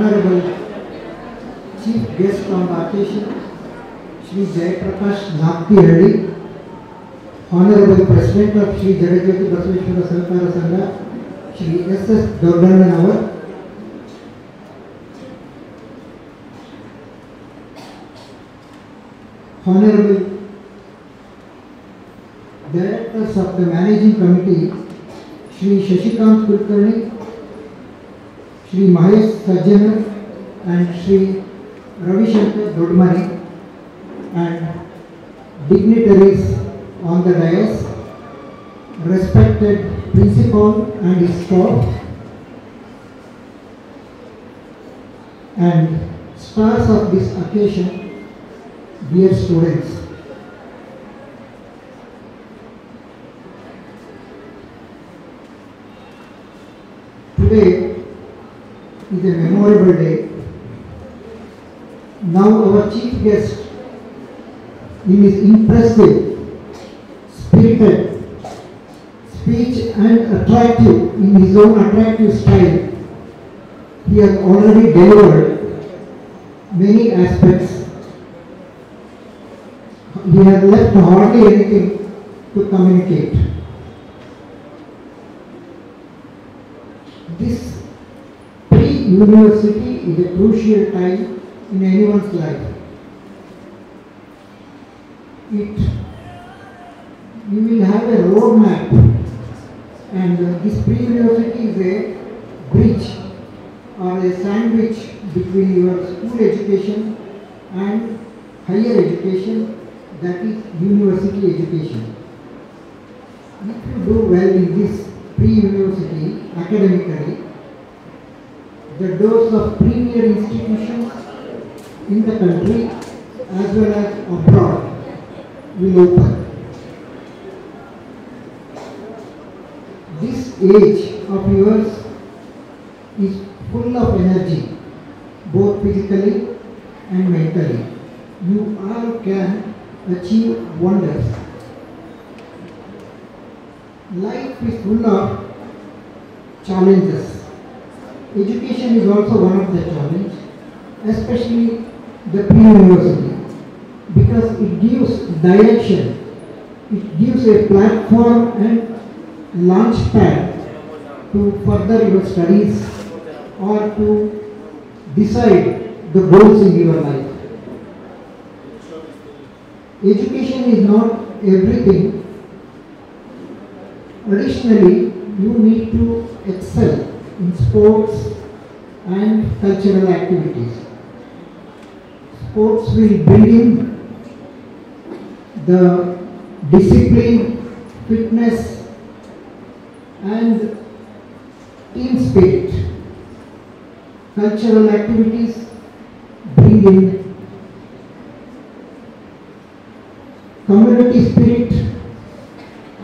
Honorable Chief Guest on the occasion, Shri Jayaprakash Nagtihalli, Honorable President of Shri Jagajyoti Basaveshwara Sahakara Sangha, Shri S.S. Dorgananavar, Honorable Directors of the Managing Committee, Shri Shashikant Kulkarni, Shri Mahesh Sajjanar and Shri Ravi Shankar Dodmani and dignitaries on the dais, respected principal and his staff, and stars of this occasion, dear students. Today is a memorable day. Now our chief guest, in his impressive, spirited speech and attractive, in his own attractive style, he has already delivered many aspects. He has left hardly anything to communicate. This pre-university is a crucial time in anyone's life. It, you will have a roadmap and uh, this pre-university is a bridge or a sandwich between your school education and higher education that is university education. If you do well in this pre-university academically, the doors of premier institutions in the country as well as abroad will open. This age of yours is full of energy, both physically and mentally. You all can achieve wonders. Life is full of challenges. Education is also one of the challenges, especially the pre-university, because it gives direction, it gives a platform and launch pad to further your studies or to decide the goals in your life. Education is not everything. Additionally, you need to excel in sports and cultural activities. Sports will bring in the discipline, fitness, and team spirit. Cultural activities bring in community spirit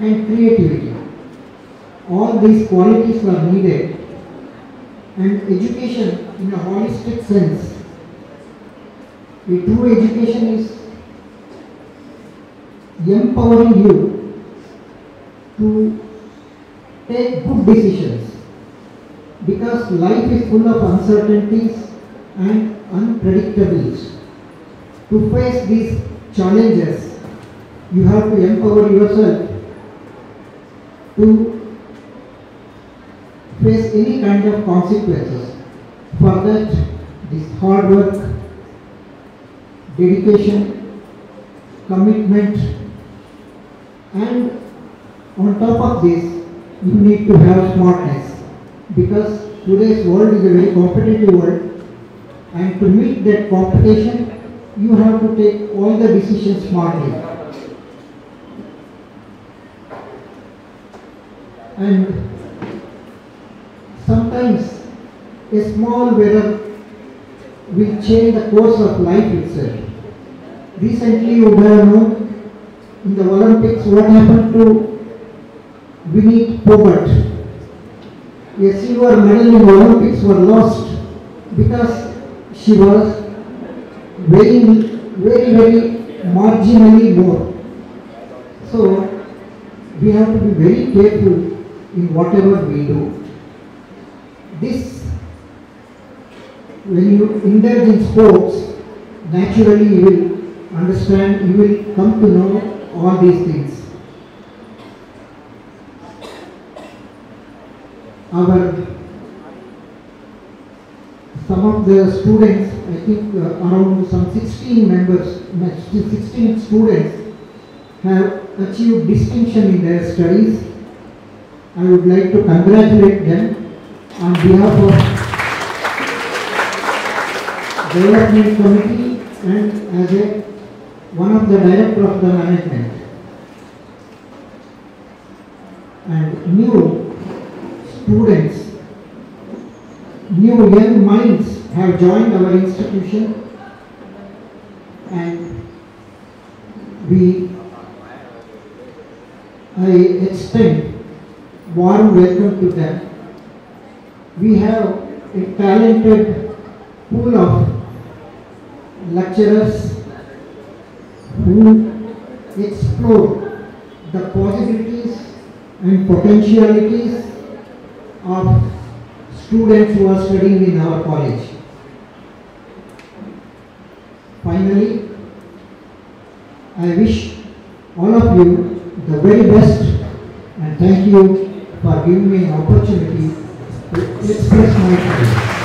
and creativity. All these qualities are needed and education in a holistic sense. A true education is empowering you to take good decisions because life is full of uncertainties and unpredictables. To face these challenges, you have to empower yourself to face any kind of consequences. For that, this hard work, dedication, commitment, and on top of this, you need to have smartness because today's world is a very competitive world and to meet that competition, you have to take all the decisions smartly. And sometimes a small error will change the course of life itself. Recently you have known in the Olympics what happened to Vinesh Phogat. A silver medal in Olympics were lost because she was very, very very marginally more. So we have to be very careful in whatever we do. This when you indulge in sports, naturally you will understand, you will come to know all these things. Our some of the students, I think uh, around some 16 members, 16 students have achieved distinction in their studies. I would like to congratulate them on behalf of development committee and as a one of the director of the management. And new students new young minds have joined our institution and we I extend warm welcome to them. We have a talented pool of lecturers who explore the possibilities and potentialities of students who are studying in our college. Finally, I wish all of you the very best and thank you for giving me an opportunity Espírito Santo.